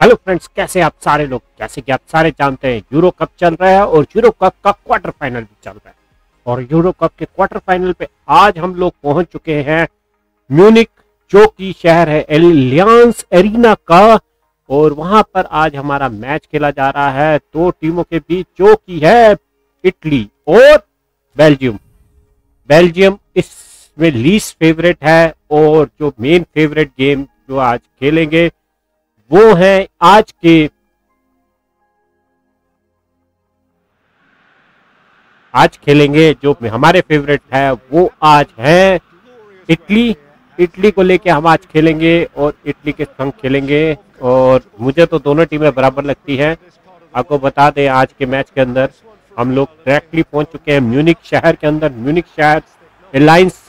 Hello friends, कैसे आप सारे लोग? जैसे कि आप सारे जानते हैं यूरो कप चल रहा है और यूरो कप का क्वार्टर फाइनल भी चल रहा है। और यूरो कप के क्वार्टर फाइनल पे आज हम लोग पहुँच चुके हैं म्यूनिक जो कि शहर है एलियांस एरिना का। और वहाँ पर आज हमारा मैच खेला जा रहा है दो टीमों के बीच, जो कि है इटली और बेल्जियम बेल्जियम इसमें लीस्ट फेवरेट है और जो मेन फेवरेट गेम जो आज खेलेंगे वो है आज के आज खेलेंगे, जो हमारे फेवरेट है, वो आज है इटली। इटली को लेके हम आज खेलेंगे और इटली के संग खेलेंगे और मुझे तो दोनों टीमें बराबर लगती हैं। आपको बता दें, आज के मैच के अंदर हम लोग डायरेक्टली पहुँच चुके हैं म्यूनिक शहर के अंदर। म्यूनिक शहर एलायंस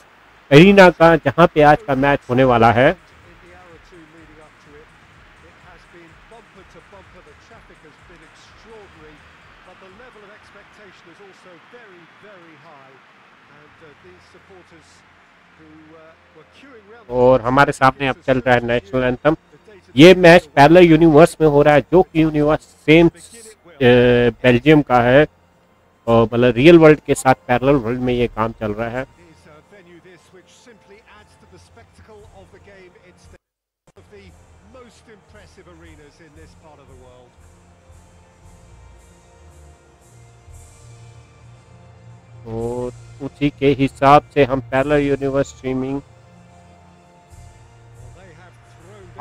एरिना का, जहाँ पे आज का मैच होने वाला है। और हमारे सामने अब चल रहा है नेशनल एंथम ये मैच पैरल यूनिवर्स में हो रहा है, जो कि यूनिवर्स सेम बेल्जियम का है। और मतलब रियल वर्ल्ड के साथ पैरल वर्ल्ड में ये काम चल रहा है। और उसी के हिसाब से हम पैरल यूनिवर्स स्ट्रीमिंग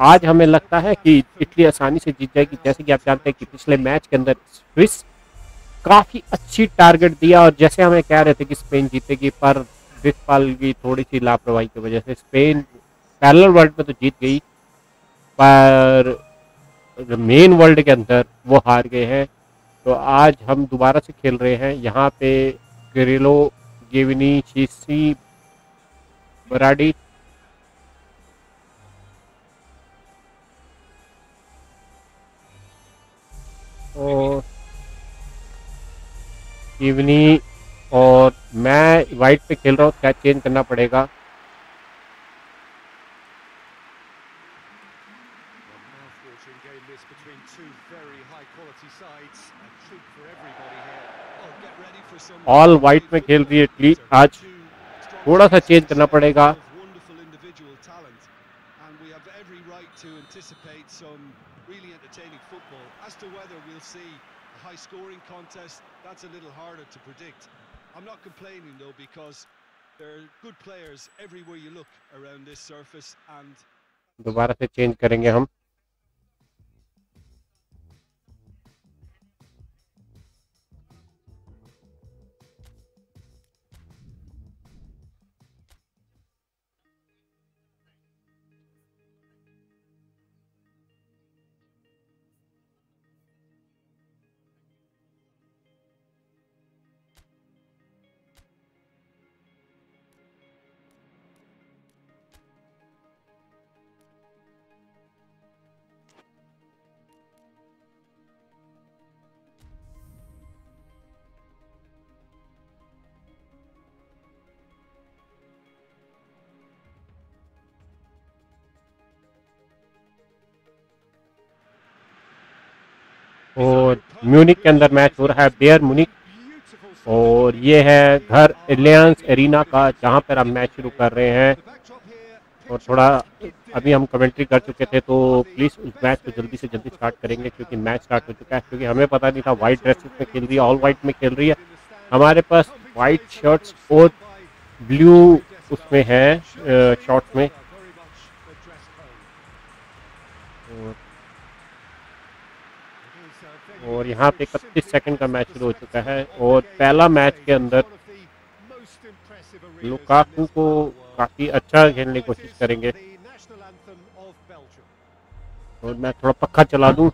आज हमें लगता है कि इटली आसानी से जीत जाएगी। जैसे कि आप जानते हैं कि पिछले मैच के अंदर स्विस काफ़ी अच्छी टारगेट दिया और जैसे हमें कह रहे थे कि स्पेन जीतेगी, पर दिखपाल की थोड़ी सी लापरवाही की वजह से स्पेन पैरल वर्ल्ड में तो जीत गई, पर मेन वर्ल्ड के अंदर वो हार गए हैं। तो आज हम दोबारा से खेल रहे हैं। यहाँ पे ग्रिलो, गेविनी शीसी बराडी और इवनी और मैं वाइट पे खेल रहा हूँ, क्या चेंज करना पड़ेगा? ऑल वाइट में खेल रही है आज। थोड़ा सा चेंज करना पड़ेगा। contest, that's a little harder to predict. I'm not complaining, though, because there are good players everywhere you look around this surface, and... दोबारा से चेंज करेंगे हम और म्यूनिक के अंदर मैच हो रहा है बेयर म्यूनिक और ये है घर एलियंस एरिना का, जहाँ पर हम मैच शुरू कर रहे हैं। और थोड़ा अभी हम कमेंट्री कर चुके थे तो प्लीज़ उस मैच को जल्दी से जल्दी स्टार्ट करेंगे, क्योंकि मैच स्टार्ट हो चुका है। क्योंकि हमें पता नहीं था वाइट ड्रेसेस में खेल रही है, ऑल वाइट में खेल रही है। हमारे पास वाइट शर्ट्स और ब्लू उसमें है शॉर्ट्स में। और यहाँ पे इकतीस सेकंड का मैच शुरू हो चुका है और पहला मैच के अंदर लुकाकू को काफ़ी अच्छा खेलने की कोशिश करेंगे। और मैं थोड़ा पक्का चला दूँ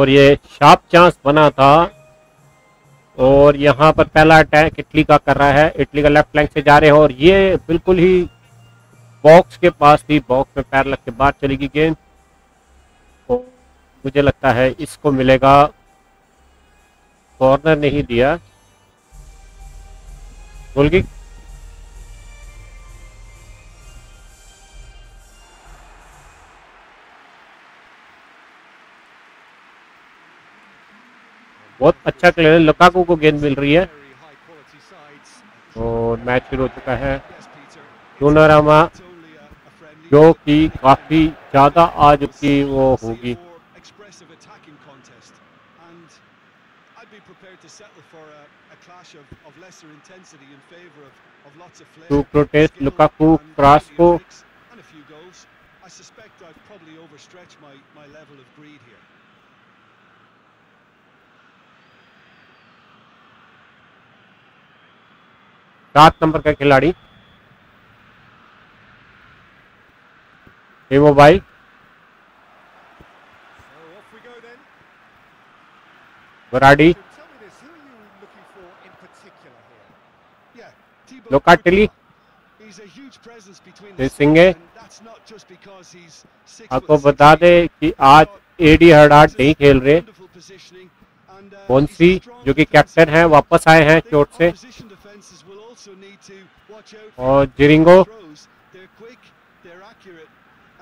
और ये शार्प चांस बना था। और यहाँ पर पहला अटैक इटली का कर रहा है। इटली का लेफ़्ट फ्लैंक से जा रहे हैं और ये बिल्कुल ही बॉक्स के पास थी बॉक्स में पैर लग के बाहर चलेगी गेंद मुझे लगता है इसको मिलेगा। कॉर्नर नहीं दिया। गोल बहुत अच्छा क्लियर लकाकू को गेंद मिल रही है। और मैच शुरू हो चुका है। टूनारामा जो कि काफ़ी ज़्यादा आज की वो होगी। टू प्रोटेस्ट लुकाकू क्रॉस को I suspect I've probably overstretched my, my level of greed here. सात नंबर का खिलाड़ी। मोबाइल बराडी। लोकाटिली। सिंगे आपको बता दे कि आज एडी हरडाट नहीं खेल रहे। बोन्सी जो कि कैप्टन है वापस आए हैं चोट से। और जिरिंगो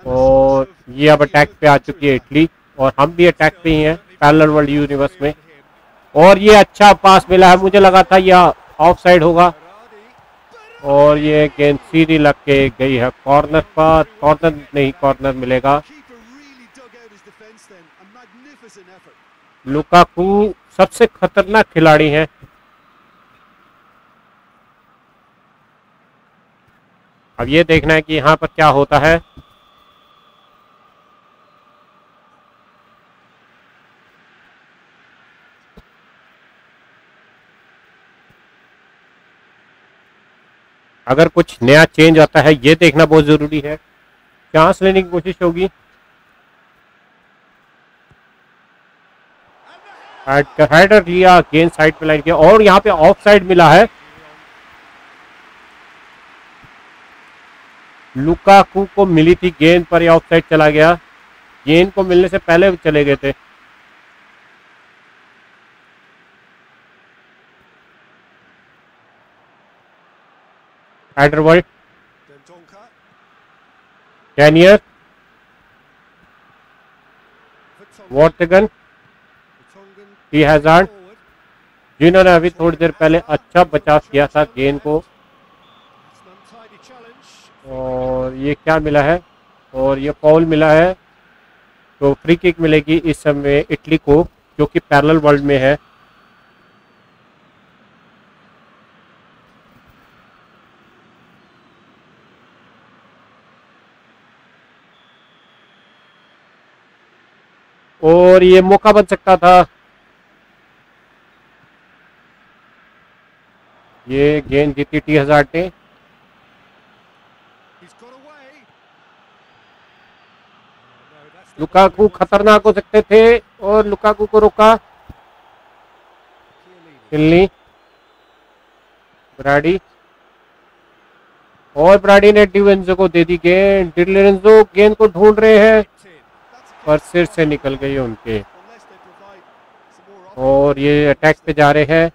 और ये अब अटैक पे आ चुकी है इटली और हम भी अटैक पे ही हैं पैरेलल वर्ल्ड यूनिवर्स में। और ये अच्छा पास मिला है मुझे लगा था यह ऑफ़ साइड होगा। और ये गेंद सीधी लग के गई है कॉर्नर पर कॉर्नर नहीं कॉर्नर मिलेगा। लुकाकू सबसे खतरनाक खिलाड़ी हैं। अब ये देखना है कि यहाँ पर क्या होता है। अगर कुछ नया चेंज आता है, ये देखना बहुत ज़रूरी है। चांस लेने की कोशिश होगी। हेडर लिया गेंद साइड पे लाइन किया और यहाँ पे ऑफ़ साइड मिला है। लुकाकू को मिली थी गेंद पर या ऑफ़ चला गया। गेंद को मिलने से पहले चले गए थे। Daniel, Wortegen, टी हैजार्ड जिन्होंने अभी थोड़ी देर पहले अच्छा बचाव किया था गेंद को। और ये क्या मिला है? और ये फॉल मिला है तो फ्री किक मिलेगी इस समय इटली को, जो कि पैरेलल वर्ल्ड में है। और ये मौका बन सकता था। ये गेंद जीती टी हज़ार ने। लुकाकू खतरनाक हो सकते थे और लुकाकू को रोका। किल्ली ब्राडी और ब्राडी ने डिवेंजो को दे दी गेंद। डिलेंजो गेंद को ढूंढ रहे हैं पर सिर से निकल गई उनके। और ये अटैक पे जा रहे हैं।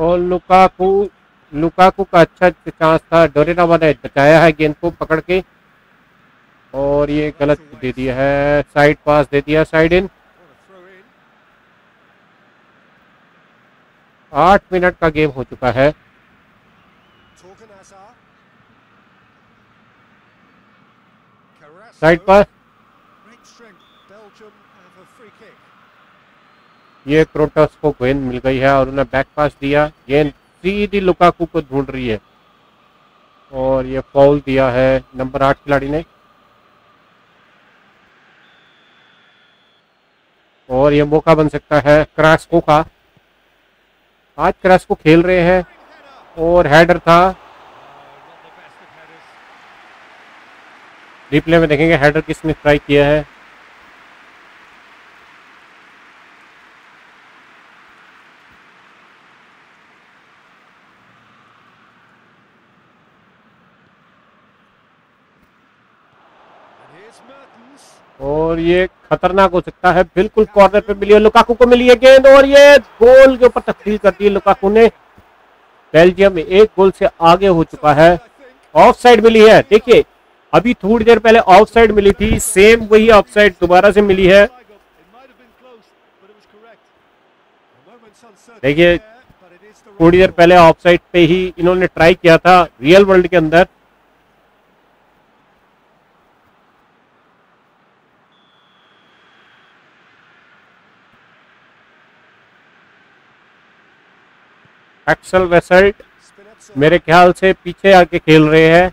और लुकाकू लुकाकू का अच्छा चांस था। डोरेनावा ने बचाया है गेंद को पकड़ के। और ये गलत दे दिया है। साइड पास दे दिया साइड इन। आठ मिनट का गेम हो चुका है। साइड पर ये क्रोटस को गेंद मिल गई है और उन्हें बैक पास दिया। गेंद सीधी लुकाकू को ढूंढ रही है। और ये फॉल दिया है नंबर आठ खिलाड़ी ने। और ये मौका बन सकता है क्रैस्को का। आज क्रैस को खेल रहे हैं और हेडर था। रिप्ले में देखेंगे हेडर किसने ट्राई किया है। और ये खतरनाक हो सकता है। बिल्कुल कॉर्नर पे मिली है। लुकाकू को मिली है गेंद और ये गोल के ऊपर तब्दील कर दी। लुकाकू ने बेल्जियम एक गोल से आगे हो चुका है। ऑफ़ साइड मिली है। देखिए, अभी थोड़ी देर पहले ऑफ़ साइड मिली थी। सेम वही ऑफ़ साइड दोबारा से मिली है। देखिए, थोड़ी देर पहले ऑफ़ साइड पे ही इन्होंने ट्राई किया था रियल वर्ल्ड के अंदर। एक्सल वेसल्ट मेरे ख्याल से पीछे आके खेल रहे हैं।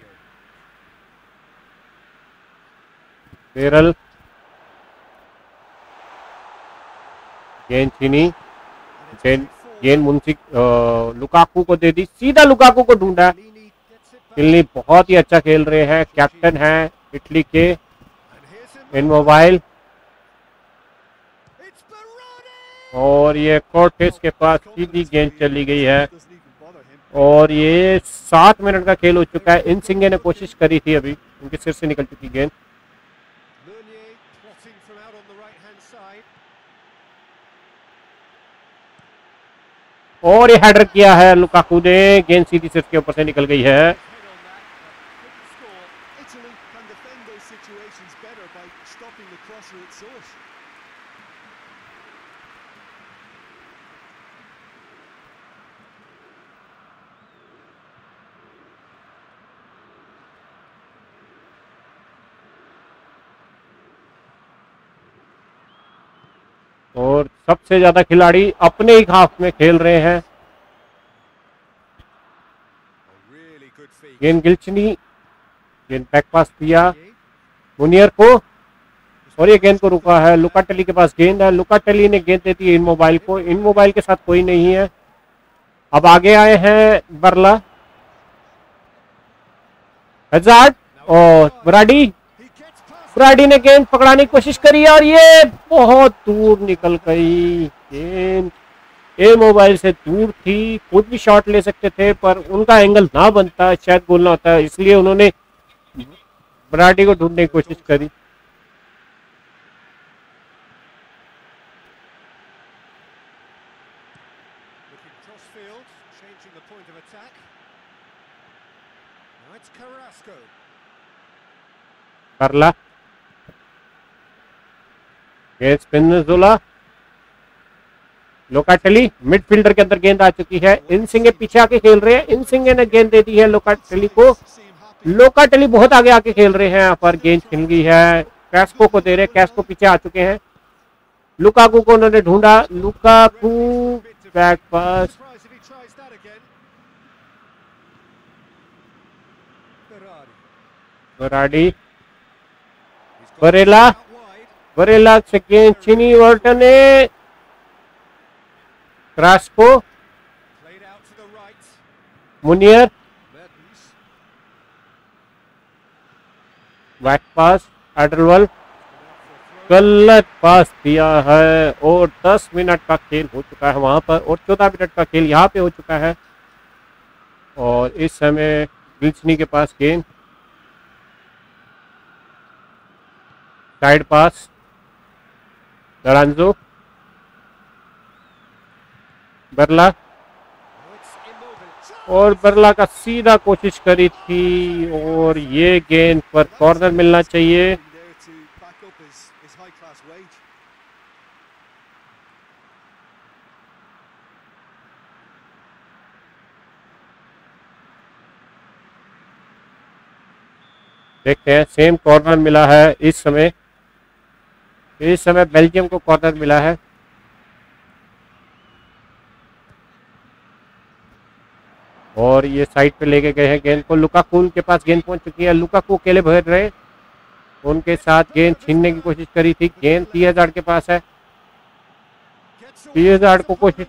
बेरल। गेंद छीनी गेंद गेंद मुंशी लुकाकू को दे दी। सीधा लुकाकू को ढूंढा। किलनी बहुत ही अच्छा खेल रहे हैं। कैप्टन है इटली के। Immobile. और ये कोर्टेस के पास सीधी गेंद चली गई है। और ये सात मिनट का खेल हो चुका है। इन सिंगे ने कोशिश करी थी अभी, उनके सिर से निकल चुकी गेंद। और ये हेडर किया है लुकाकू ने। गेंद सीधी सिर के ऊपर से निकल गई है। और सबसे ज़्यादा खिलाड़ी अपने ही हाफ़ में खेल रहे हैं। गेंद गिलचनी, गेंद बैक पास दिया मुनियर को, और ये गेंद को रुका है लुकाटली के पास गेंद है। लुकाटली ने गेंद दे दी इन मोबाइल को। इन मोबाइल के साथ कोई नहीं है। अब आगे आए हैं बरला हज़ार और बराडी। ब्राडी ने गेंद पकड़ाने की कोशिश करी और ये बहुत दूर निकल गई गेंद ए मोबाइल से दूर थी, खुद भी शॉट ले सकते थे, पर उनका एंगल ना बनता, शायद बोलना होता, इसलिए उन्होंने ब्राडी को ढूँढने की कोशिश करी Carla. गेंद स्पिनजुला लोकाटली मिडफील्डर के अंदर गेंद आ चुकी है। इन सिंह पीछे आके खेल रहे हैं। इन सिंह ने गेंद दे दी है लोकाटली को। लोकाटली बहुत आगे आके खेल रहे हैं। यहाँ पर गेंद खिल गई है। कैस्को को दे रहे कैस्को पीछे आ चुके हैं। लुकाकू को उन्होंने ढूंढा। Lukaku back pass. Baradi. Barella. चिनी वर्टन। ने क्रास्को मुनियर। बैक पास एडरवल गलत पास दिया है और 10 मिनट का खेल हो चुका है वहाँ पर और 14 मिनट का खेल यहाँ पे हो चुका है। और इस समय बिल्चनी के पास गेंद। साइड पास। Lorenzo. बरला और बरला का सीधा कोशिश करी थी और ये गेंद पर कॉर्नर मिलना चाहिए। देखते हैं सेम कॉर्नर मिला है इस समय। इस समय बेल्जियम को कॉर्नर मिला है। और ये साइड पे लेके गए हैं गेंद को। लुकाकू के पास गेंद पहुँच चुकी है। लुकाकू अकेले भर रहे। उनके साथ गेंद छीनने की कोशिश करी थी। गेंद तीस हज़ार के पास है। तीस हज़ार को कोशिश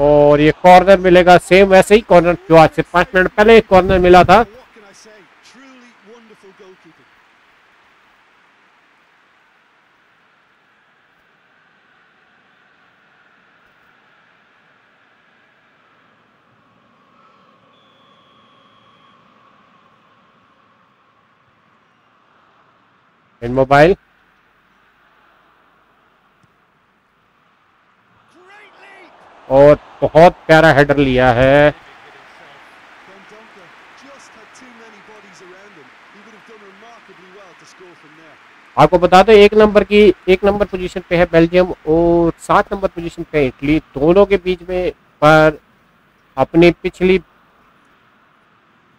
और ये कॉर्नर मिलेगा सेम वैसे ही कॉर्नर जो आज से पाँच मिनट पहले एक कॉर्नर मिला था। इन मोबाइल और बहुत प्यारा हेडर लिया है। आपको बता दो, एक नंबर की, एक नंबर पोजीशन पे है बेल्जियम और सात नंबर पोजीशन पे इटली दोनों के बीच में पर अपनी पिछली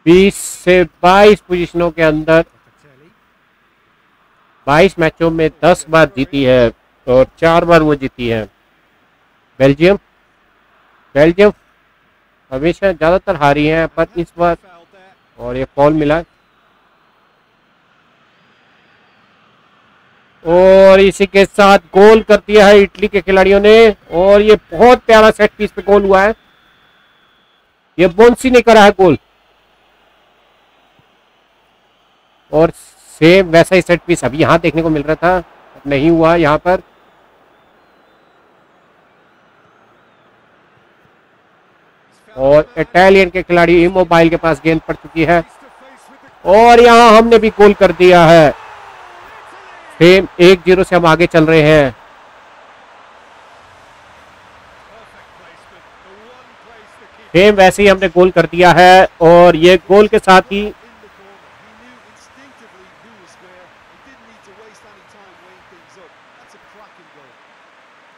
20 से 22 पोजीशनों के अंदर 22 मैचों में 10 बार जीती है और चार बार वो जीती है। बेल्जियम बेल्जियम हमेशा ज़्यादातर हारी हैं, पर इस बार और ये फॉल मिला। और इसी के साथ गोल कर दिया है इटली के खिलाड़ियों ने, और ये बहुत प्यारा सेट पीस पे गोल हुआ है। ये बोन्सी ने करा है गोल। और सेम वैसा ही सेट पीस अभी यहाँ देखने को मिल रहा था, नहीं हुआ यहाँ पर। और इटालियन के खिलाड़ी इमोबाइल के पास गेंद पड़ चुकी है। और यहाँ हमने भी गोल कर दिया है। सेम एक ज़ीरो से हम आगे चल रहे हैं। सेम वैसे ही हमने गोल कर दिया है और ये गोल के साथ ही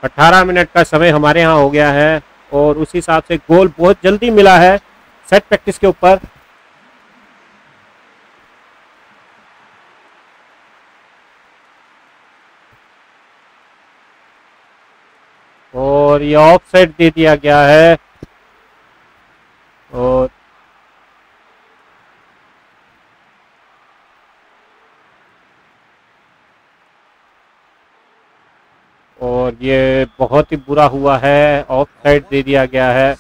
अठारह मिनट का समय हमारे यहाँ हो गया है। और उस हिसाब से गोल बहुत जल्दी मिला है सेट प्रैक्टिस के ऊपर। और ये ऑफ़ साइड दे दिया गया है। और और ये बहुत ही बुरा हुआ है ऑफ़ साइड दे दिया गया है।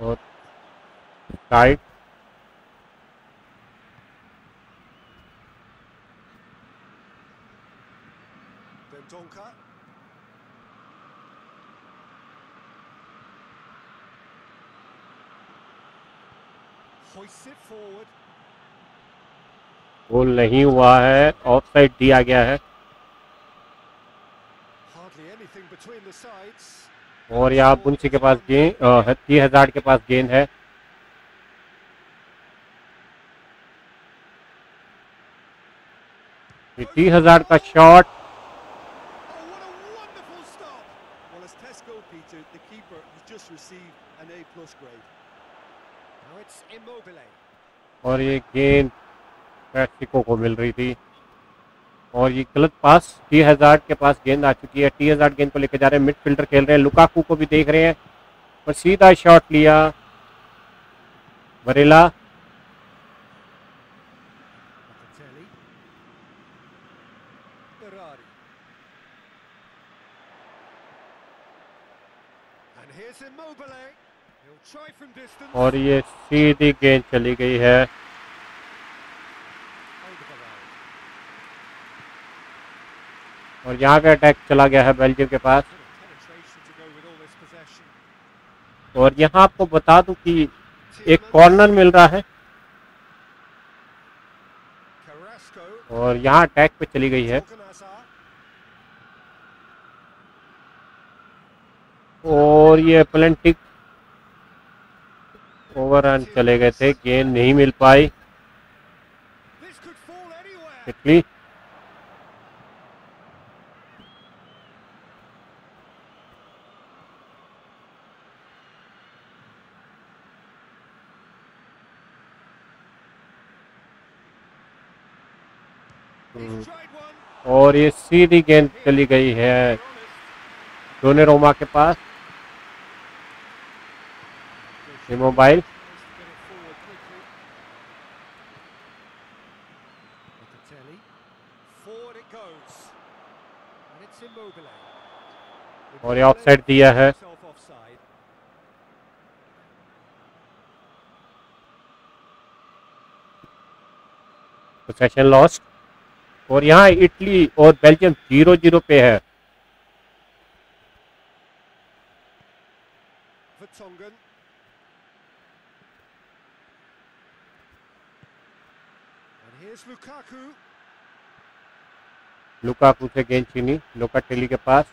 और साइड गोल नहीं हुआ है ऑफ़ साइड दिया गया है। और यहाँ बुंसी के पास गेंद टी हज़ार के पास गेंद है। टी हज़ार का शॉट। और ये गेंद मैक्सिको को मिल रही थी। और ये गलत पास टी हज़ार के पास गेंद आ चुकी है। टी हज़ार गेंद को लेकर जा रहे हैं मिडफील्डर खेल रहे हैं। लुकाकू को भी देख रहे हैं। और सीधा शॉट लिया। बरेला और ये सीधी गेंद चली गई है। और यहाँ पे अटैक चला गया है बेल्जियम के पास। और यहाँ आपको बता दूँ कि एक कॉर्नर मिल रहा है। और यहाँ अटैक पे चली गई है। और ये प्लेंटिक ओवर रन चले गए थे। गेंद नहीं मिल पाई। इटली और ये सीधी गेंद चली गई है दोनों रोमा के पास। मोबाइल। और ये ऑफसाइड दिया है। सेशन लॉस्ट और यहाँ इटली और बेल्जियम ज़ीरो ज़ीरो पे है. लुकाकू से गेंद छीनी लोकाटेली के पास।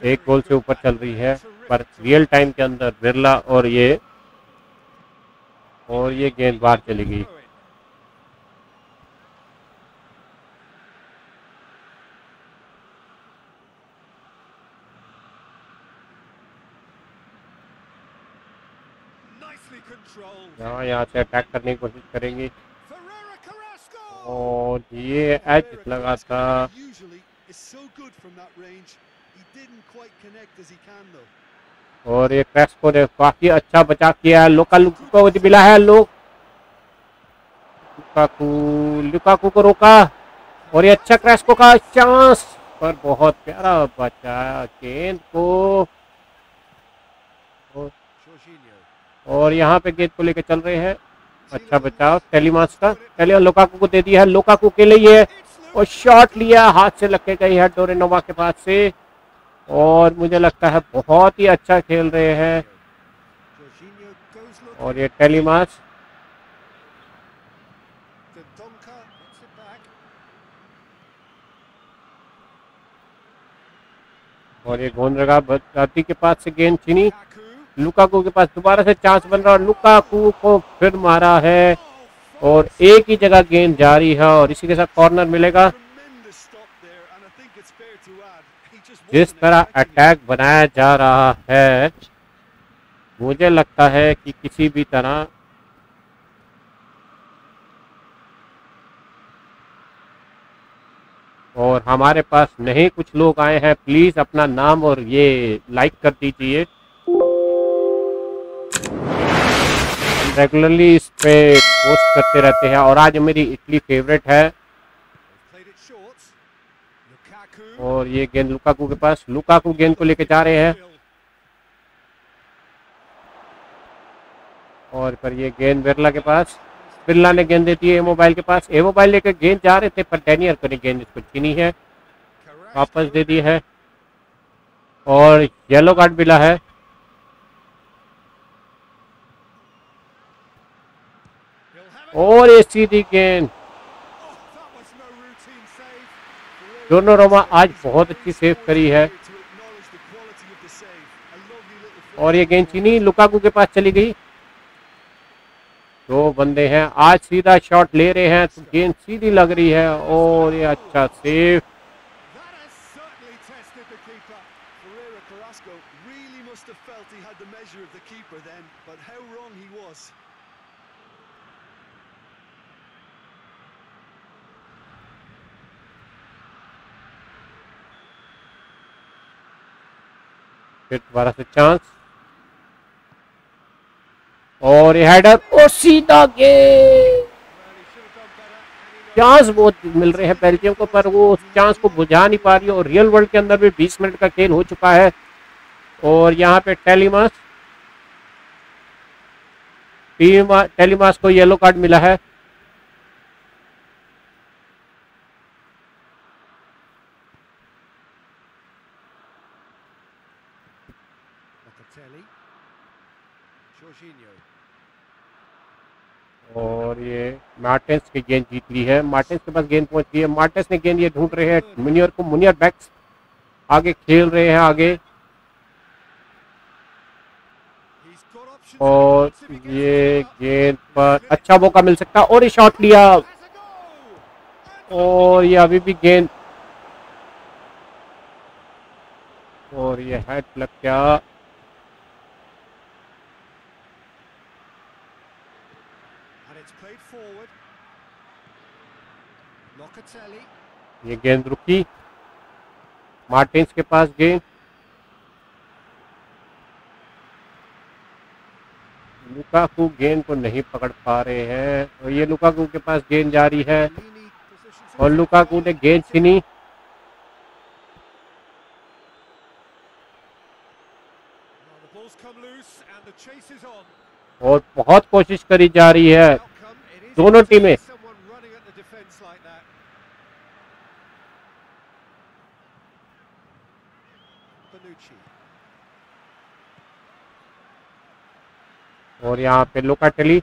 एक गोल से ऊपर चल रही है पर रियल टाइम के अंदर बिरला और ये और ये गेंद बाहर चली गई। Controlled. यहाँ से अटैक करने की कोशिश करेंगी. और ये एज लगा था. और ये क्रैक्सको ने काफ़ी अच्छा बचाव किया है लोका लुकू को मिला है लोग लुकाकू लुकाकू को रोका और ये अच्छा क्रैक्सको का चांस पर बहुत प्यारा बचाया गेंद को और, Jorginho. और यहाँ पे गेंद को लेकर चल रहे हैं अच्छा बचाव टेलीमास का टेली लोकाकू को दे दिया है लोकाकू के लिए It's और शॉट लिया हाथ से लग के गई है डोरेनोवा के पास से और मुझे लगता है बहुत ही अच्छा खेल रहे हैं. और ये टेलीमास. और ये गोंदरगा के पास से गेंद छीनी. लुकाकू के पास दोबारा से चांस बन रहा है और लुकाकू को फिर मारा है। और एक ही जगह गेंद जारी है और इसी के साथ कॉर्नर मिलेगा। जिस तरह अटैक बनाया जा रहा है, मुझे लगता है कि किसी भी तरह और हमारे पास नहीं कुछ लोग आए हैं। प्लीज़ अपना नाम और ये लाइक कर दीजिए। रेगुलरली इस पे पोस्ट करते रहते हैं और आज मेरी इटली फेवरेट है. और ये गेंद लुकाकू के पास, लुकाकू गेंद को लेके जा रहे हैं। और पर ये गेंद बिरला के पास, बिरला ने गेंद दे दी है मोबाइल के पास। ए मोबाइल लेकर गेंद जा रहे थे, पर डैनियर को गेंद इसको छीनी है। वापस दे दी है। और येलो कार्ड मिला है। और ये सीधी गेंद। दोनों रोमा आज बहुत अच्छी सेव करी है। और ये गेंद चीनी लुकाकू के पास चली गई। दो बंदे हैं, आज सीधा शॉट ले रहे हैं तो गेंद सीधी लग रही है और ये अच्छा सेफ़ फिर दोबारा से चांस और ये हेडर और सीधा knows चांस बहुत मिल रहे हैं बेल्जियम को, पर वो चांस को बुझा नहीं पा रही और रियल वर्ल्ड के अंदर भी 20 मिनट का खेल हो चुका है। और यहाँ पे टेलीमास टेलीमास को येलो कार्ड मिला है Locatelli. Jorginho. और ये मार्टिन्स की गेंद जीत ली है। मार्टिन्स के पास गेंद पहुँच गई है। मार्टिन्स ने गेंद ये ढूंढ रहे हैं। मुनियर को मुनियर बैक्स आगे खेल रहे हैं आगे. और ये गेंद पर अच्छा मौका मिल सकता और ये शॉट लिया. और ये अभी भी गेंद। और ये हेड लग गया And it's played forward. Locatelli. ये गेंद रुकी। मार्टिन्स के पास गेंद। लुकाकू गेंद को नहीं पकड़ पा रहे हैं। और ये लुकाकू के पास गेंद जारी है। और लुकाकू ने गेंद छीनी. और बहुत कोशिश करी जा रही है। दोनों टीमें। someone running at the defence like that. Bonucci. और यहाँ पे लोकाटेली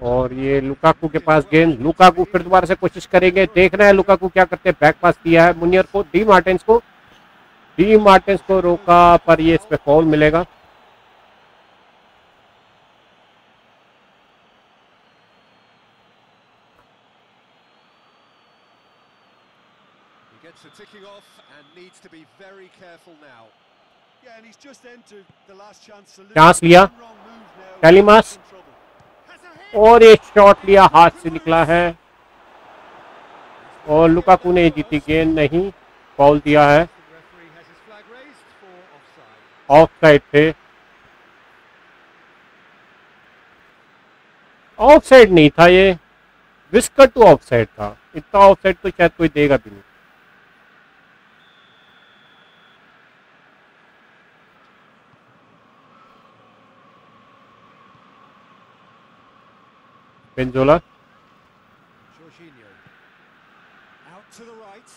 और ये लुकाकू के पास गेंद। लुकाकू फिर दोबारा से कोशिश करेंगे। देखना है लुकाकू क्या करते हैं। बैक पास दिया है मुनियर को। डी मार्टिन्स को। डी मार्टिन्स को रोका, पर ये इस पे फॉल मिलेगा। Gets the ticking off and needs to be very careful now. Chance लिया टेलीमास और एक शॉट लिया हाथ से निकला है। और लुकाकू ने जीती गेंद नहीं। फॉल दिया है। ऑफ़ साइड थे ऑफ़ साइड नहीं था ये। विस्कट टू ऑफ़ साइड था। इतना ऑफ़ साइड तो शायद कोई देगा भी नहीं। Benzola. Jorginho. Out to the right.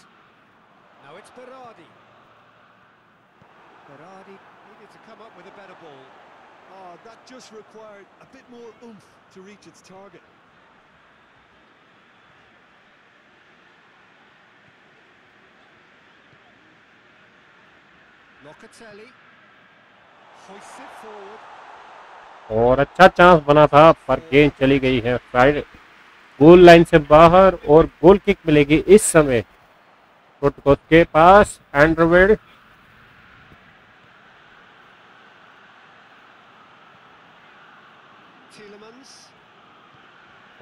Now it's Berardi. Berardi needed to come up with a better ball. Oh, that just required a bit more oomph to reach its target. Locatelli hoists it forward और अच्छा chance बना था पर गेंद चली गई है side goal line से बाहर और गोल किक मिलेगी इस समय टोटकोस के पास। एंड्रोवेड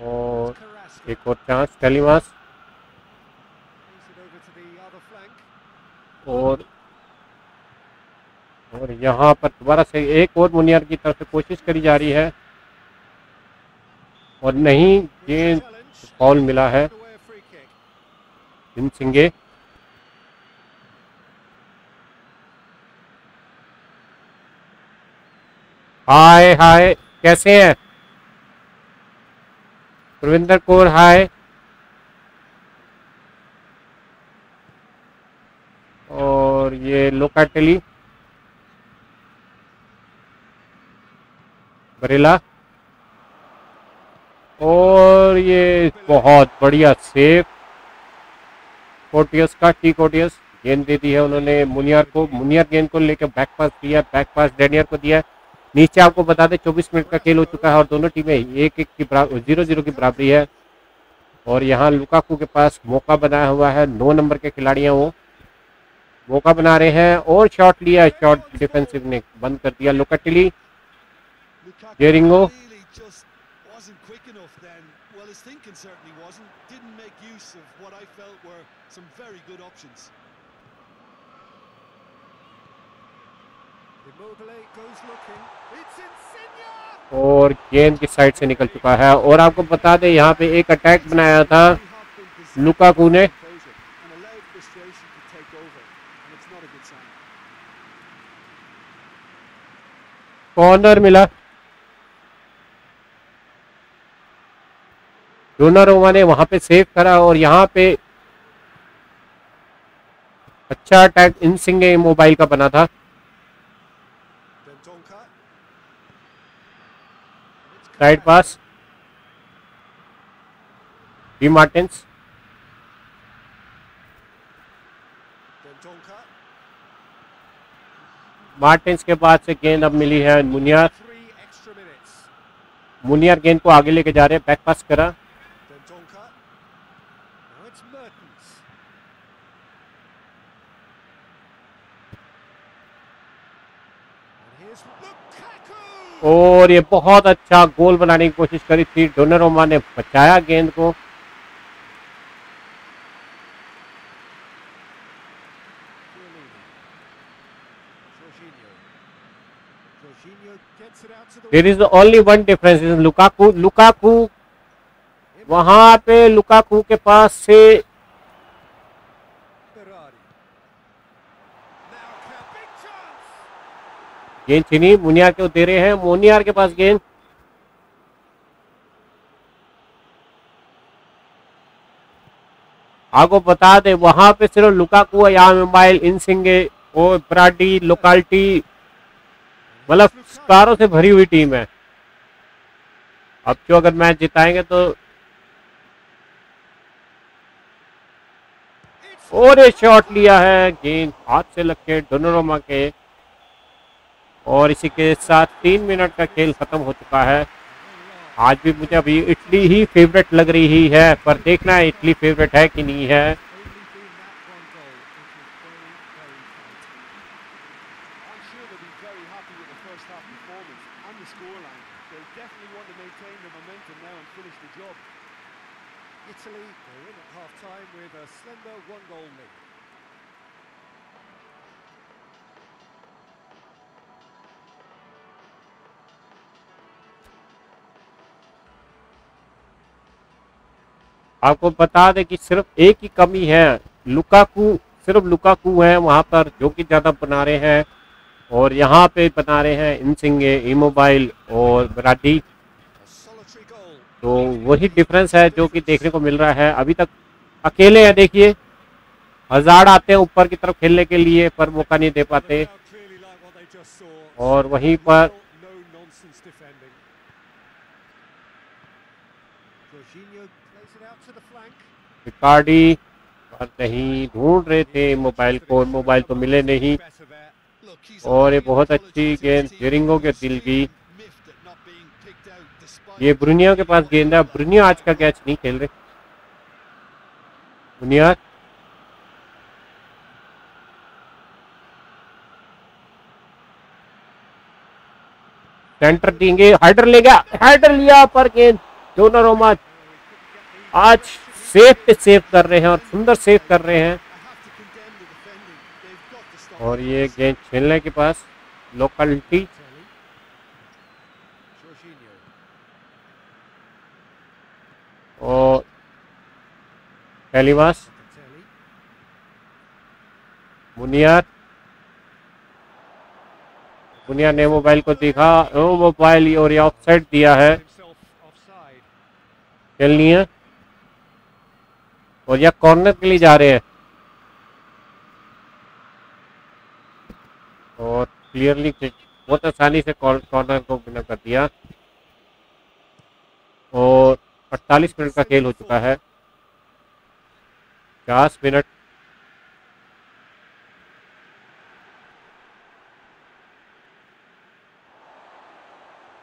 और एक और चांस टेलीमास. और और यहाँ पर दोबारा से एक और मुनियर की तरफ़ से कोशिश करी जा रही है और नहीं challenge. फॉल मिला है सिंगे हाय हाय कैसे हैं प्रविंदर कौर हाय और ये लोकाटेली बरेला और ये बहुत बढ़िया सेव कोटियस का, टी कोटियस गेंद दे दी है उन्होंने मुनियर को। मुनियर गेंद को लेकर बैक पास दिया बैक पास डेनियर को दिया नीचे आपको बता दें 24 मिनट का खेल हो चुका है और दोनों टीमें एक एक की ज़ीरो ज़ीरो की बराबरी है। और यहाँ लुकाकू के पास मौका बनाया हुआ है। नौ नंबर के खिलाड़ी हैं। वो मौका बना रहे हैं और शॉट लिया शॉट डिफेंसिव ने बंद कर दिया। लोकाटिली Geringo. और गेंद की साइड से निकल चुका है। और आपको बता दें यहाँ पे एक अटैक बनाया था लुकाकू ने। कॉर्नर मिला। डोनारोमा ने वहाँ पे सेव करा और यहाँ पे अच्छा अटैक इन सिंगे मोबाइल का बना था. It's पास डी मार्टिन्स मार्टिन्स के बाद से गेंद अब मिली है मुनियर मुनियर गेंद को आगे लेके जा रहे हैं। बैक पास करा Dendonka. Now it's Mertens. And here's Lukaku! और ये बहुत अच्छा गोल बनाने की कोशिश करी थी। डोनारोमा ने बचाया गेंद को। There is only one difference is Lukaku Lukaku वहाँ पे लुकाकू के पास से गेंद छीनी मुनियार को दे रहे हैं। मोनियार के पास गेंद। आपको बता दे, वहाँ पे सिर्फ़ लुकाकू यहाँ मोबाइल इन सिंगे और बराडी, लोकालिटी मतलब स्टारों से भरी हुई टीम है। अब जो अगर मैच जिताएँगे तो और ये शॉट लिया है, गेंद हाथ से लग के डोनोरोमा के। और इसी के साथ तीन मिनट का खेल खत्म हो चुका है। आज भी मुझे अभी इटली ही फेवरेट लग रही है, पर देखना है इटली फेवरेट है कि नहीं है। आपको बता दें कि सिर्फ़ एक ही कमी है लुकाकू, सिर्फ़ लुकाकू है वहाँ पर, जो कि ज़्यादा बना रहे हैं और यहाँ पे बना रहे हैं इनसिंगे, इमोबाइल और बराडी. तो वही डिफरेंस है जो कि देखने को मिल रहा है अभी तक अकेले हैं, देखिए हज़ार आते हैं ऊपर की तरफ़ खेलने के लिए, पर मौका नहीं दे पाते. और वहीं पर रिकार्डी पर नहीं ढूंढ रहे थे, मोबाइल को मोबाइल तो मिले नहीं। और ये बहुत अच्छी गेंद. जेरिंगो के दिल की। ये ब्रुनिया के पास गेंद है। ब्रुनिया आज का कैच नहीं खेल रहे। ब्रुनिया। सेंटर देंगे। हाइडर ले गया। हाइडर लिया पर गेंद। डोनारोमा आज सेफ़ पे सेव कर रहे हैं और सुंदर सेव कर रहे हैं। और ये गेंद खेलने के पास लोकलिटी और टेलीवास. बुनियाद बुनियाद ने मोबाइल को देखा। ओ मोबाइल और ये ऑफसाइड दिया है। खेलनी है। और यह कॉर्नर के लिए जा रहे हैं। और क्लियरली बहुत आसानी से कॉर्नर को बिना कर दिया। और 48 मिनट का खेल हो चुका है। 50 मिनट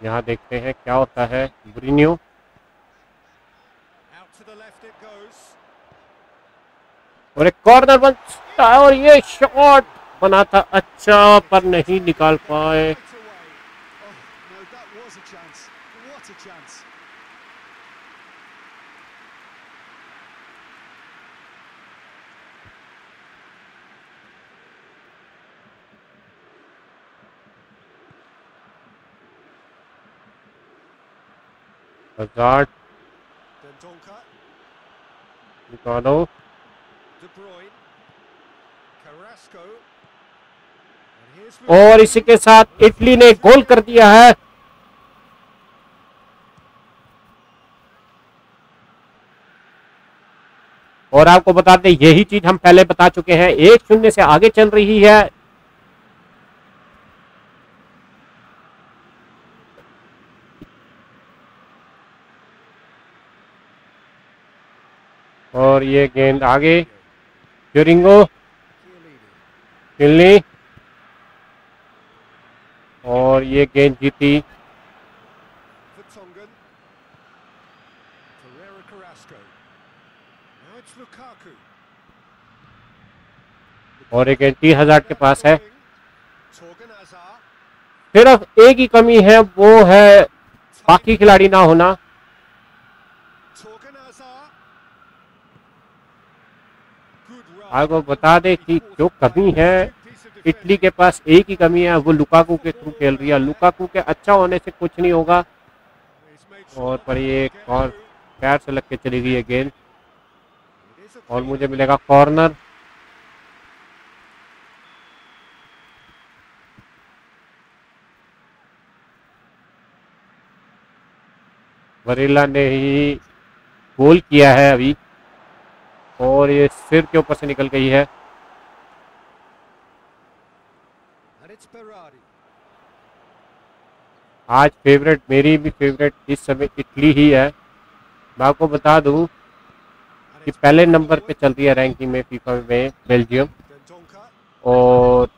यहाँ देखते हैं क्या होता है। ब्रिन्यू Out to the left it goes. और एक कॉर्नर बनता है और ये शॉट बना था अच्छा पर नहीं निकाल पाए। Put away. Oh, now that was a chance. What a chance. हज़ार Dendonka. निकालो De Bruyne. Carrasco. And here's और इसी के साथ इटली ने गोल कर दिया है। और आपको बता दें, यही चीज़ हम पहले बता चुके हैं। एक शून्य से आगे चल रही है। और ये गेंद आगे। चुरिंगो चिल्ली और ये गेंद जीती। और एक एंटी हज़ार के पास है। सिर्फ़ एक ही कमी है वो है बाकी खिलाड़ी ना होना। आपको बता दे कि जो कमी है इटली के पास एक ही कमी है, वो लुकाकू के थ्रू खेल रही है। लुकाकू के अच्छा होने से कुछ नहीं होगा। और पर ये एक और पैर से लग के चली गई है गेंद। और मुझे मिलेगा कॉर्नर वरेला ने ही गोल किया है अभी। और ये सिर के ऊपर से निकल गई है। आज फेवरेट मेरी भी फेवरेट इस समय इटली ही है। मैं आपको बता दूँ कि पहले नंबर पे चल रही है रैंकिंग में फीफा में बेल्जियम और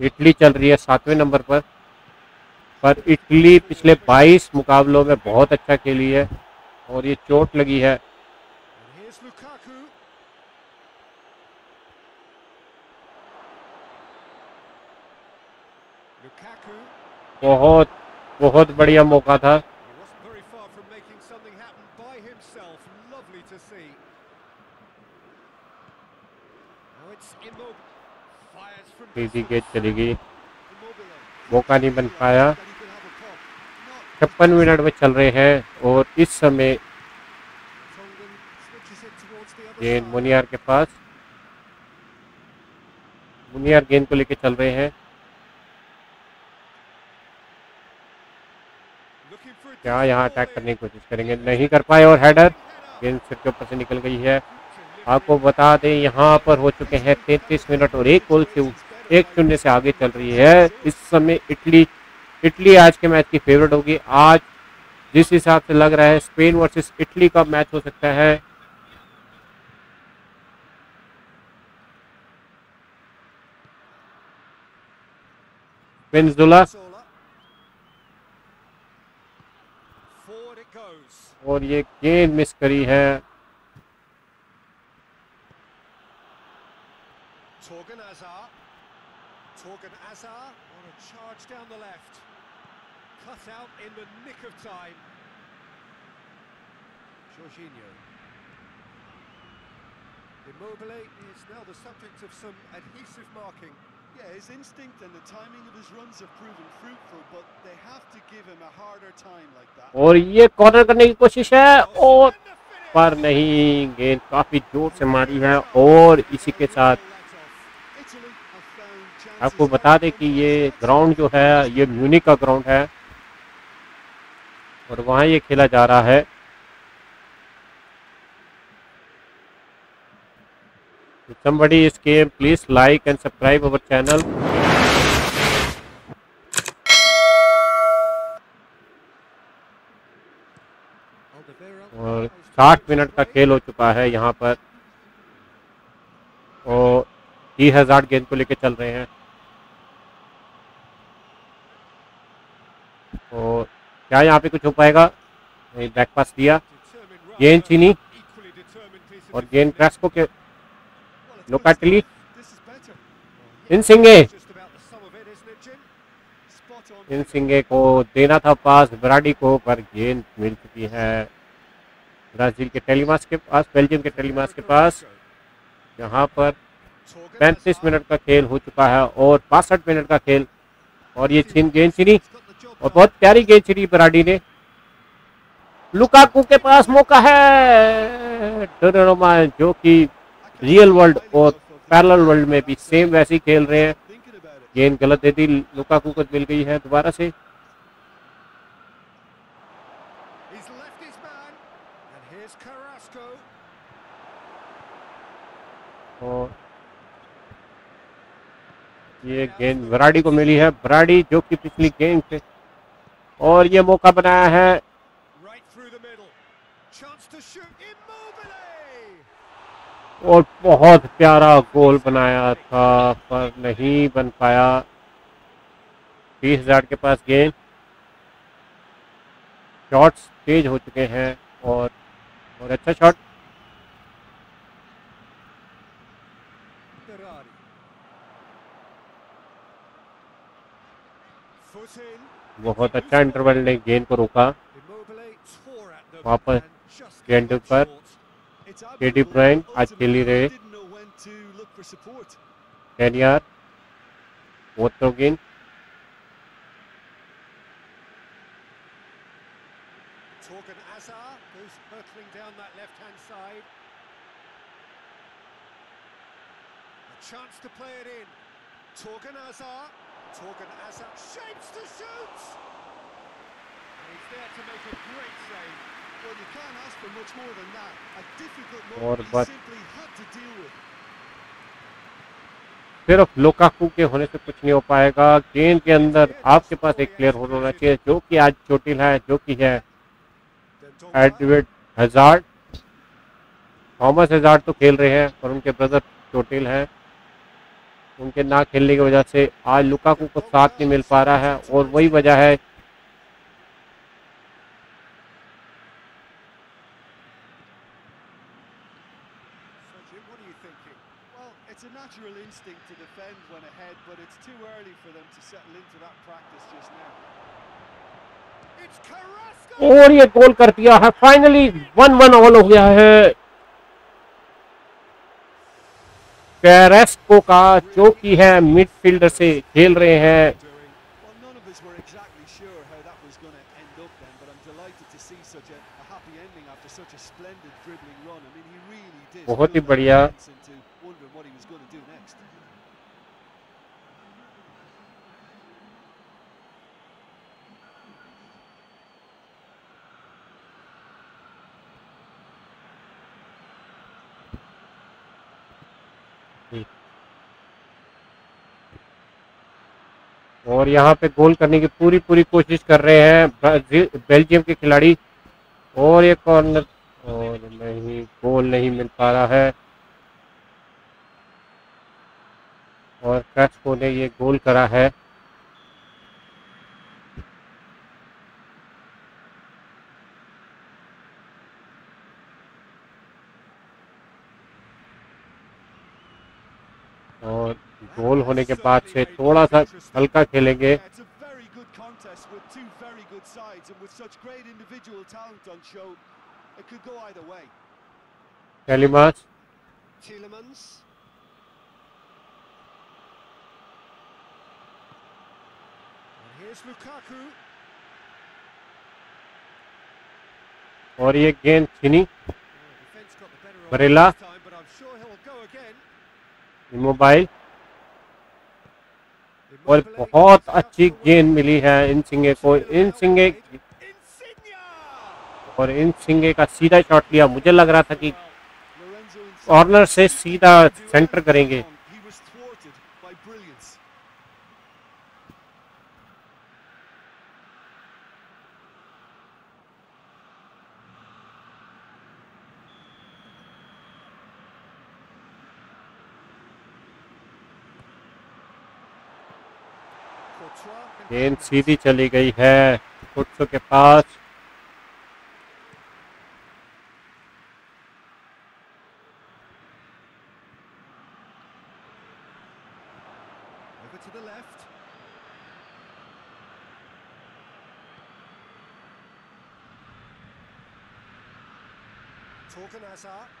इटली चल रही है सातवें नंबर पर। पर इटली पिछले 22 मुकाबलों में बहुत अच्छा खेली है और ये चोट लगी है And here's Lukaku. Lukaku. बहुत बहुत बढ़िया मौका था He wasn't very far from making something happen by himself. Lovely to see. Now बहुत बहुत बढ़िया मौका था। चलेगी मौका नहीं बन पाया। छप्पन मिनट में चल रहे हैं और इस समय गेंद मुनियार के पास। मुनियार गेंद को लेकर चल रहे हैं। क्या यहाँ अटैक करने की कोशिश करेंगे। नहीं कर पाए और हेडर गेंद सिर के ऊपर से निकल गई है। आपको बता दें, यहाँ पर हो चुके हैं 33 मिनट और एक गोल से एक शून्य से आगे चल रही है। इस समय इटली इटली आज के मैच की फेवरेट होगी। आज जिस हिसाब से लग रहा है स्पेन वर्सेस इटली का मैच हो सकता है। वेनेजुला और ये गेंद मिस करी है Torgan Azar. Torgan Azar on a charge down the left. Cut out in the nick of time. Jorginho. Immobile is now the subject of some adhesive marking. Yeah, his instinct and the timing of his runs have proven fruitful, but they have to give him a harder time like that. और ये corner करने की कोशिश है और! पर नहीं गेंद काफ़ी ज़ोर से मारी है और इसी के साथ आपको बता दें कि ये ग्राउंड जो है ये म्यूनिक का ग्राउंड है और वहाँ ये खेला जा रहा है somebody is came, please like and subscribe our channel. और साठ मिनट का खेल हो चुका है यहाँ पर। और ही हज़ार गेंद को लेकर चल रहे हैं। और क्या यहाँ पे कुछ हो पाएगा? बैक पास दिया। गेंद चीनी और गेंद क्रैश को Is better. इन सिंगे. इन सिंगे को देना था पास बराडी को पर गेंद मिल चुकी है ब्राज़ील के टेलीमास के पास बेल्जियम के टेलीमास के पास। यहाँ पर Torgan पैंतीस Hazard. मिनट का खेल हो चुका है और बासठ मिनट का खेल। और ये छीन गेंद job और बहुत प्यारी गेंद चीनी बराडी ने। लुकाकू के पास मौका है। जो कि रियल वर्ल्ड और पैरल वर्ल्ड में भी सेम वैसे ही खेल रहे हैं. गेंद गलत दे दी लुकाकू को मिल गई है दोबारा से. और ये गेंद बराडी को मिली है बराडी जो कि पिछली गेंद से और ये मौका बनाया है और बहुत प्यारा गोल बनाया था, पर नहीं बन पाया। बीस हज़ार के पास गेंद। शॉट्स तेज हो चुके हैं और और अच्छा शॉट. बहुत अच्छा इंटरवल ने गेंद को रोका। वापस गेंद पर KD Bryant achilli Reyes Daniel Otrogin Torgan Azar goes hurtling down that left hand side. A chance to play it in. Torgan Azar Torgan Azar shapes to shoot and he's there to make a great save. Well, you can't ask for much more than that. A difficult और moment he बस- simply had to deal with. सिर्फ़ लोकाकू के होने से कुछ नहीं हो पाएगा गेंद के अंदर आपके पास एक प्लेयर होना चाहिए जो कि आज चोटिल है जो कि है. एडवर्ड हजार्ड थॉमस हज़ार तो खेल रहे हैं और उनके ब्रदर चोटिल हैं उनके ना खेलने की वजह से आज लुकाकू को साथ नहीं मिल पा रहा है और वही वजह है So, Jim, what are you thinking? Well, it's a natural instinct to defend when ahead, but it's too early for them to settle into that practice just now. It's Carrasco! और ये गोल कर दिया है। फाइनली वन वन ऑल हो गया है। कैरेस्को का जो कि है मिडफील्डर से खेल रहे हैं। बहुत ही none और यहाँ पे गोल करने की पूरी पूरी कोशिश कर रहे हैं बेल्जियम के खिलाड़ी। और ये कॉर्नर और नहीं, गोल नहीं मिल पा रहा है। और कैस्को ने ये गोल करा है। और गोल होने के बाद से थोड़ा सा हल्का खेलेंगे। और ये गेंद छिनी बरेला मोबाइल और बहुत अच्छी गेंद मिली है इन सिंगे को। इन सिंगे और इन सिंगे का सीधा शॉट लिया। मुझे लग रहा था कि कॉर्नर से सीधा सेंटर करेंगे। गेंद सीधी चली गई है। कुछ के पास Over to the left. Torgan Hazard.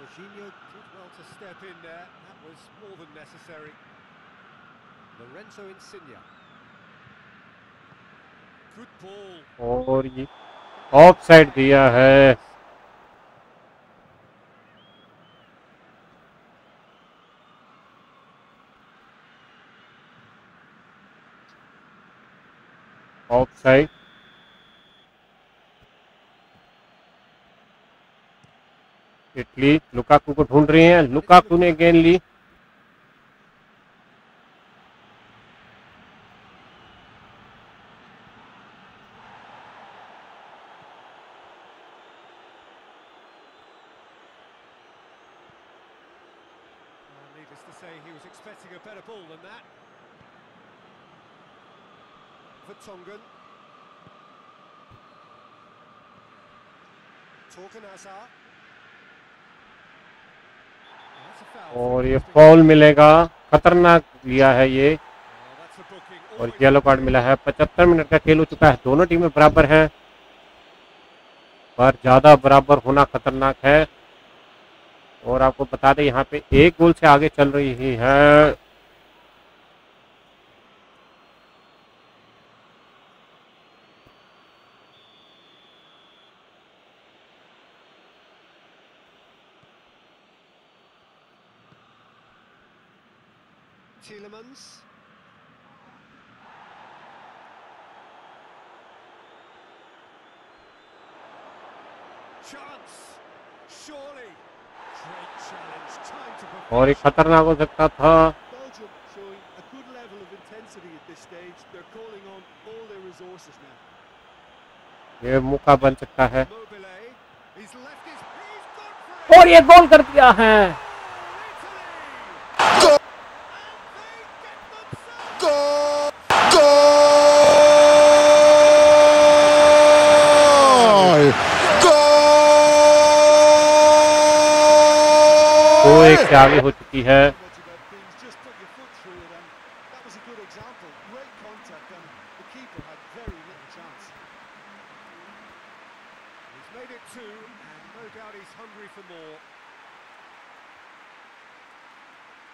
Jorginho did well to step in there. That was more than necessary. Lorenzo Insigne. Good ball. और ये ऑफ़ साइड दिया है ऑफ़ साइड इटली लुकाकू को ढूंढ रही हैं लुकाकू ने गेंद ली Uh, needless to say, he was expecting a better ball than that. Vertonghen. Torgan Hazard. Oh, that's a foul. और ये फॉल मिलेगा। खतरनाक लिया है ये. और येलो कार्ड मिला है। पचहत्तर मिनट का खेल हो चुका है। दोनों टीमें बराबर हैं। पर ज़्यादा बराबर होना खतरनाक है। और आपको बता दें, यहाँ पे एक गोल से आगे चल रही है Tielemans. Chance. Surely. Great challenge. Time to और ये खतरनाक हो सकता था। ये मौका बन सकता है। और ये गोल कर दिया है। No doubt he's hungry for more.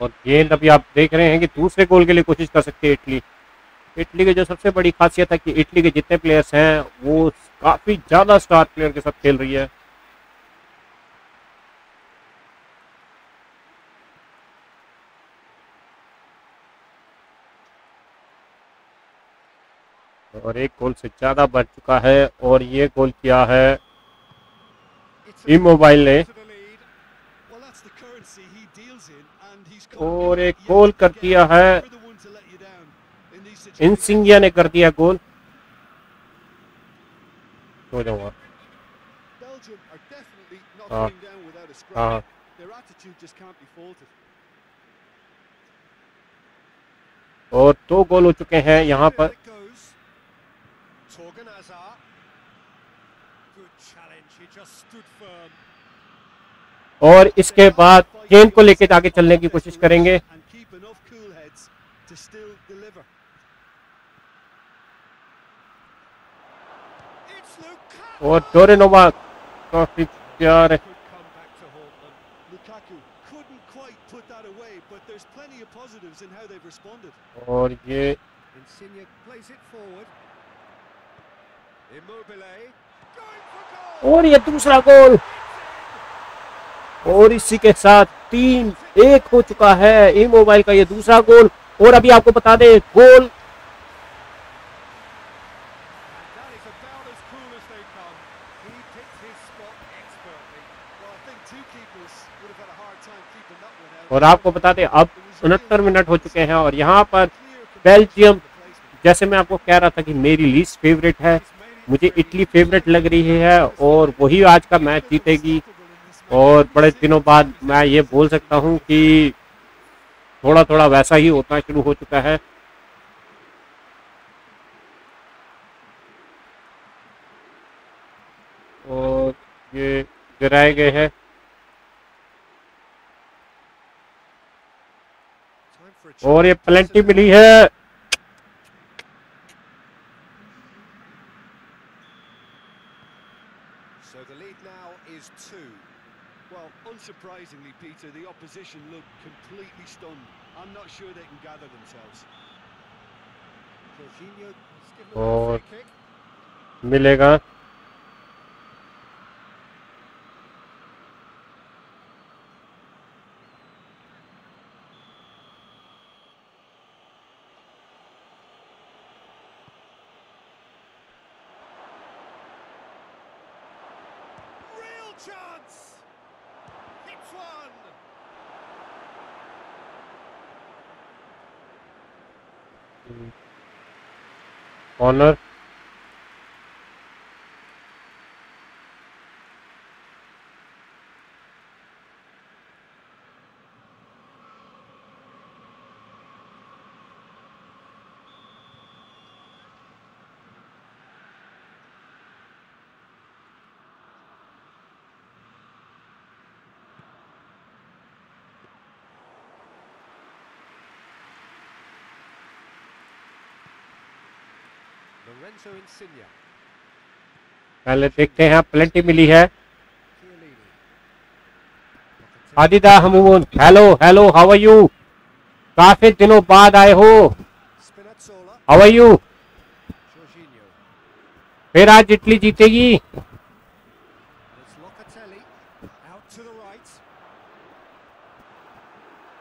और गेंद अभी आप देख रहे हैं कि दूसरे गोल के लिए कोशिश कर सकती है इटली इटली की जो सबसे बड़ी खासियत है कि इटली के जितने प्लेयर्स हैं, वो काफ़ी ज़्यादा स्टार प्लेयर के साथ खेल रही है और एक गोल से ज़्यादा बढ़ चुका है और ये गोल किया है इमोबाइल ने। और एक गोल कर दिया है। इन सिंगिया ने कर दिया गोल हो। जाऊँगा हाँ। हाँ। और दो गोल हो चुके हैं यहाँ पर। Torgan Hazard. Good challenge. He just stood firm. और इसके बाद गेंद को लेकर आगे चलने की कोशिश करेंगे. और डोरेनोवा काफ़ी प्यार है Could और ये दूसरा गोल। और इसी के साथ तीन एक हो चुका है इमोबाइल का ये दूसरा गोल। और अभी आपको बता दें गोल। और आपको बता दें अब उनहत्तर मिनट हो चुके हैं और यहाँ पर बेल्जियम जैसे मैं आपको कह रहा था कि मेरी लीस्ट फेवरेट है। मुझे इटली फेवरेट लग रही है और वही आज का मैच जीतेगी. और बड़े दिनों बाद मैं ये बोल सकता हूँ कि थोड़ा थोड़ा वैसा ही होना शुरू हो चुका है और ये गिराए गए हैं और ये. प्लेंटी मिली है Peter, the opposition looked completely stunned. I'm not sure they can gather themselves. Jorginho has given them a और free kick. मिलेगा कॉर्नर पहले देखते हैं प्लेंटी मिली है। आदिदा Hamoon hello hello how are you काफ़ी दिनों बाद आए हो। हाउ आर यू फिर आज इटली जीतेगी.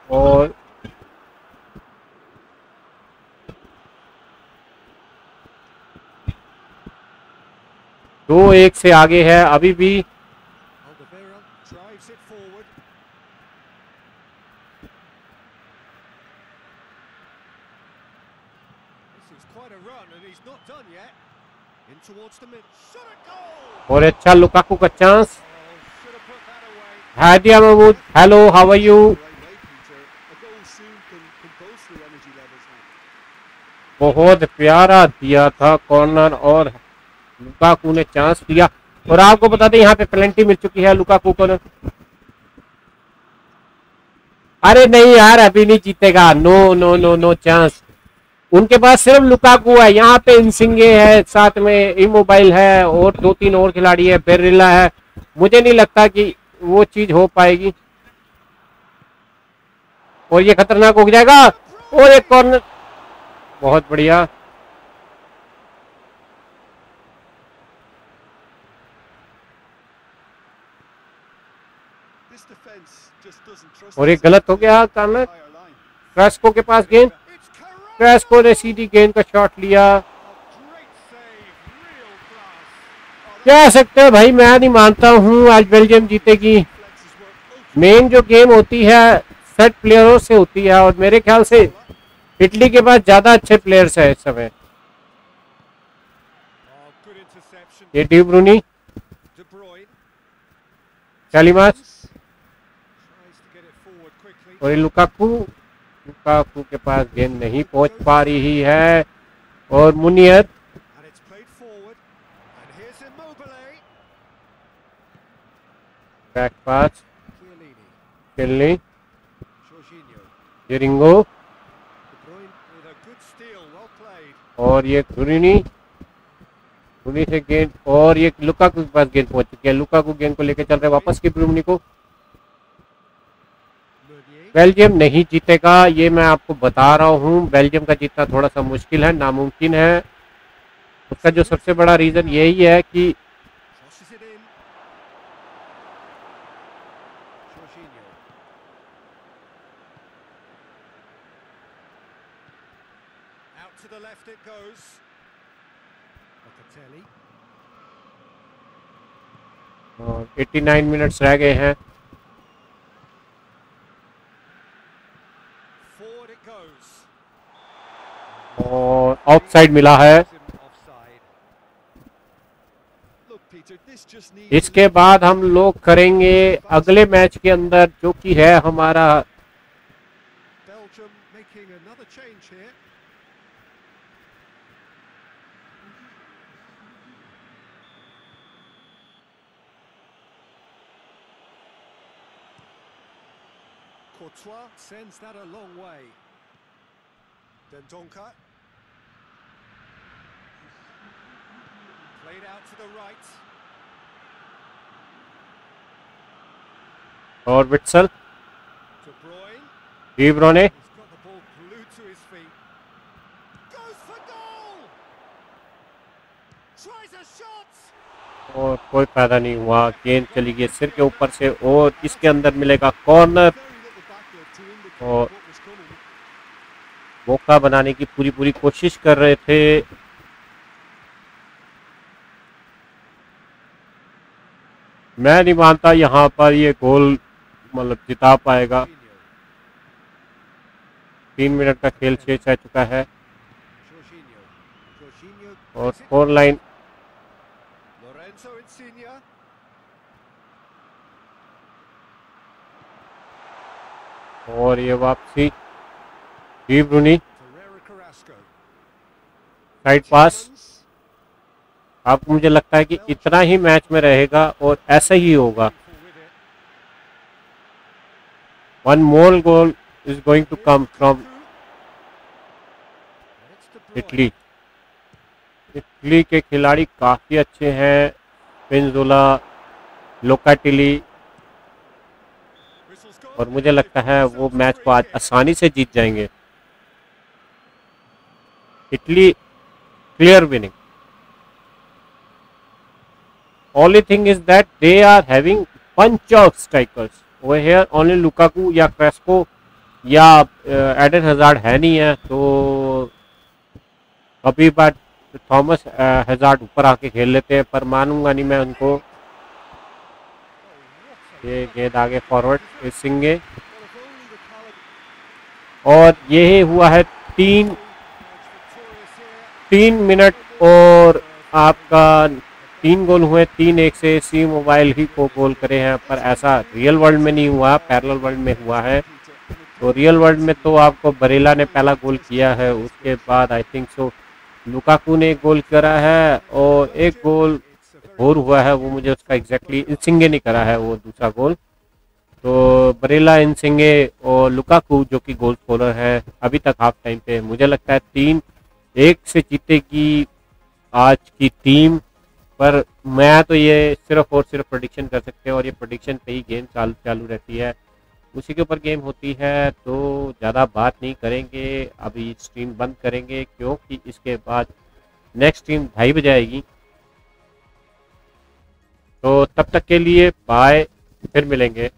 और दो एक से आगे है, अभी भी। और अच्छा लुकाकू का चांस है Mahmood hello how are you बहुत प्यारा दिया था कॉर्नर और लुकाकू ने चांस लिया और आपको बता दें, यहाँ पे पेनल्टी मिल चुकी है लुकाकू को। अरे नहीं यार, अभी नहीं जीतेगा। No no no no chance उनके पास सिर्फ़ लुकाकू है। यहाँ पे इंसिंगे है, साथ में इमोबाइल है, और दो तीन और खिलाड़ी है। बेरिला है। मुझे नहीं लगता कि वो चीज़ हो पाएगी। और ये खतरनाक हो जाएगा। और एक कॉर्नर बहुत बढ़िया। और एक गलत हो गया higher line. क्रेस्को के पास गेंद। क्रेस्को ने सीधी गेंद का शॉट लिया। कह सकते हैं भाई, मैं नहीं मानता हूँ आज बेल्जियम जीतेगी। मेन जो गेम होती है सेट प्लेयरों से होती है और मेरे ख्याल से इटली के पास ज़्यादा अच्छे प्लेयर्स है इस समय. ये डी ब्रूनी De और लुकाकू? लुकाकू के पास गेंद नहीं पहुँच पा रही है। और मुनियत? बैक पास और ये घुरिनी से गेंद और ये लुकाकू के पास गेंद पहुँच चुकी है। लुकाकू गेंद को लेकर चल रहे वापस की ब्रूमनी को। बेल्जियम नहीं जीतेगा ये मैं आपको बता रहा हूँ। बेल्जियम का जीतना थोड़ा सा मुश्किल है नामुमकिन है। उसका जो सबसे बड़ा रीजन यही है कि. और 89 मिनट्स रह गए हैं। और ऑफ़ साइड मिला है इसके बाद हम लोग करेंगे अगले मैच के अंदर जो कि है हमारा. Courtois sends that a long way. Dendonka. Played out to the right. और विट्सल De Bruyne. डीब्रो ने He's got the ball glued to his feet. Goes for goal! Tries a shot! और कोई फ़ायदा नहीं हुआ गेंद चली गई सिर के ऊपर से और इसके अंदर मिलेगा कॉर्नर और-. मौका बनाने की पूरी पूरी कोशिश कर रहे थे। मैं नहीं मानता यहाँ पर ये गोल मतलब जिता पाएगा। तीन मिनट का खेल शेष रह चुका है. और फोर लाइन और ये वापसी। De Bruny. side pass. अब मुझे लगता है कि इतना ही मैच में रहेगा और ऐसा ही होगा। One more goal is going to come from. Italy Italy के खिलाड़ी काफ़ी अच्छे हैं। पेंजुला लोकाटिली और मुझे लगता है वो मैच को आज आसानी से जीत जाएँगे। Italy clear winning only thing is that they are having bunch of strikers over here only Lukaku या क्रेस्को या एडन हजार्ड है नहीं है तो कभी बार थॉमस हजार्ड ऊपर आके खेल लेते हैं, पर मानूँगा नहीं मैं उनको। ये गेंद आगे फॉरवर्ड सिंगे। और ये हुआ है तीन तीन मिनट और आपका तीन गोल हुए, तीन एक से सी मोबाइल ही को गोल करे हैं। पर ऐसा रियल वर्ल्ड में नहीं हुआ पैरेलल वर्ल्ड में हुआ है। तो रियल वर्ल्ड में तो आपको बरेला ने पहला गोल किया है, उसके बाद आई थिंक सो लुकाकू ने एक गोल करा है और एक गोल और हुआ है, वो मुझे उसका एग्जैक्टली इंसिंगे ने करा है, वो दूसरा गोल। तो बरेला इंसिंगे और लुकाकू जो कि गोल स्कोलर है, अभी तक हाफ़ टाइम पे, मुझे लगता है तीन एक से जीतेगी आज की टीम, पर मैं तो ये सिर्फ़ और सिर्फ़ प्रोडिक्शन कर सकते हैं और ये प्रोडिक्शन पे ही गेम चालू चालू रहती है। उसी के ऊपर गेम होती है तो ज़्यादा बात नहीं करेंगे। अभी स्ट्रीम बंद करेंगे, क्योंकि इसके बाद नेक्स्ट स्ट्रीम ढाई बजे आएगी। तो तब तक के लिए बाय फिर मिलेंगे।